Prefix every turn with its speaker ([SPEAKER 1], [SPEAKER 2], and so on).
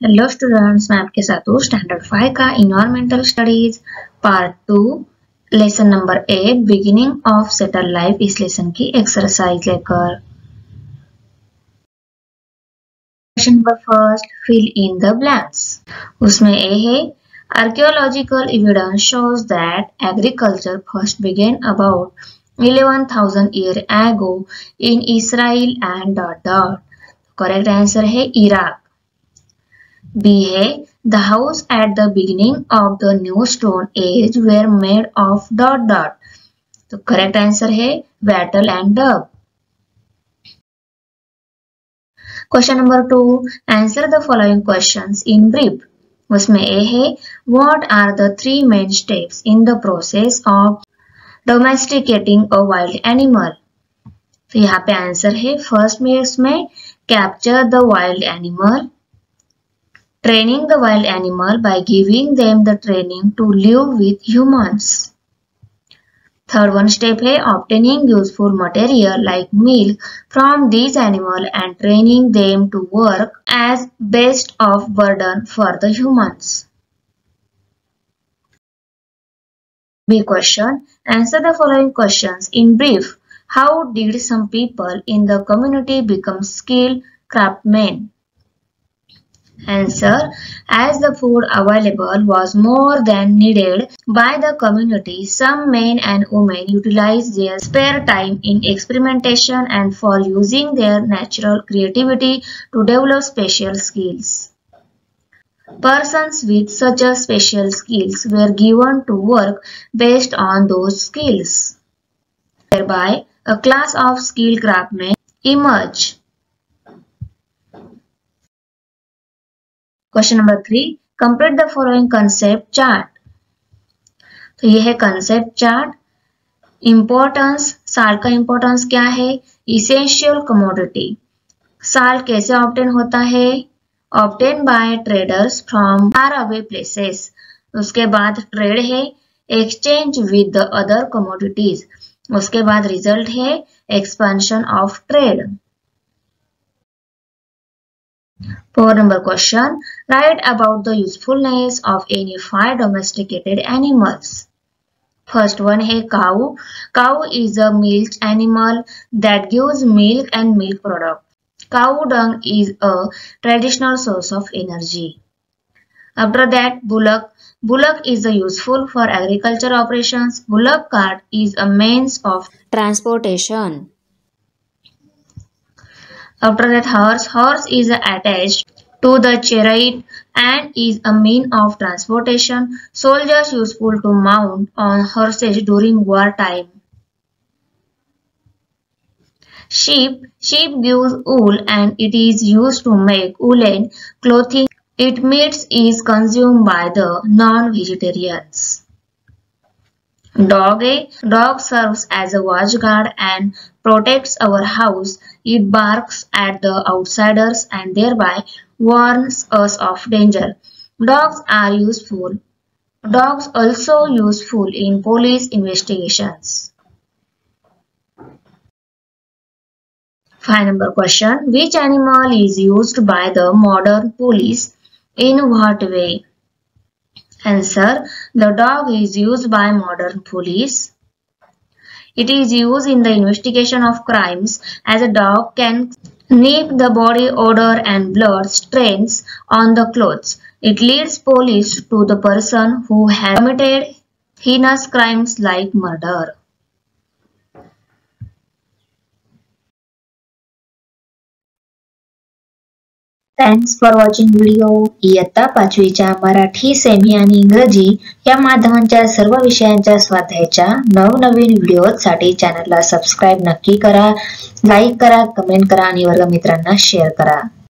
[SPEAKER 1] Hello students मैं आपके साथ हूँ स्टैंडर्ड फाइव का environmental studies part two lesson number eight beginning of settled life इस लेसन की एक्सरसाइज लेकर। Question number first fill in the blanks उसमें ए है archaeological evidence shows that agriculture first began about 11,000 year ago in Israel and dot dot. Correct answer है Iraq B है the house at the beginning of the new stone age were made of dot dot. तो correct answer है wattle and daub question number two answer the following questions in brief उसमें A है what are the three main steps in the process of domesticating a wild animal तो यहाँ पे answer है first में इसमें capture the wild animal training the wild animal by giving them the training to live with humans. Third one step है obtaining useful material like milk from these animals and training them to work as best of burden for the humans. B question. Answer the following questions in brief. How did some people in the community become skilled craftsmen? Answer. As the food available was more than needed by the community, some men and women utilized their spare time in experimentation and for using their natural creativity to develop special skills. Persons with such a special skills were given to work based on those skills. Thereby, a class of skilled craftsmen emerged. Question number three complete the following concept chart तो यह है concept chart importance साल का importance क्या है? Essential commodity साल कैसे obtain होता है? Obtain by traders from far away places उसके बाद ट्रेड है exchange with the other commodities उसके बाद रिज़ल्ट है expansion of trade Four number question. Write about the usefulness of any five domesticated animals. First one है cow. Cow is a milk animal that gives milk and milk product. Cow dung is a traditional source of energy. After that, bullock. Bullock is useful for agriculture operations. Bullock cart is a means of transportation. After that horse, horse is attached to the chariot and is a mean of transportation. Soldiers useful to mount on horses during wartime. Sheep. Sheep gives wool and it is used to make woolen clothing. Its meat is consumed by the non-vegetarians. Dog A. Dog serves as a watchguard and protects our house. It barks at the outsiders and thereby warns us of danger. Dogs are useful. Dogs also useful in police investigations. Five number question. Which animal is used by the modern police? In what way? Answer. The dog is used by modern police. It is used in the investigation of crimes as a dog can sniff the body odor and blood stains on the clothes. It leads police to the person who has committed heinous crimes like murder. Thanks for watching video इयत्ता पाचवीच्या Marathi semi आणि इंग्रजी या माध्यमांच्या सर्व विषयांच्या स्वाध्यायाच्या नवनवीन व्हिडिओसाठी चॅनलला सबस्क्राईब नक्की करा. लाईक करा कमेंट करा आणि वर्गमित्रांना शेअर करा.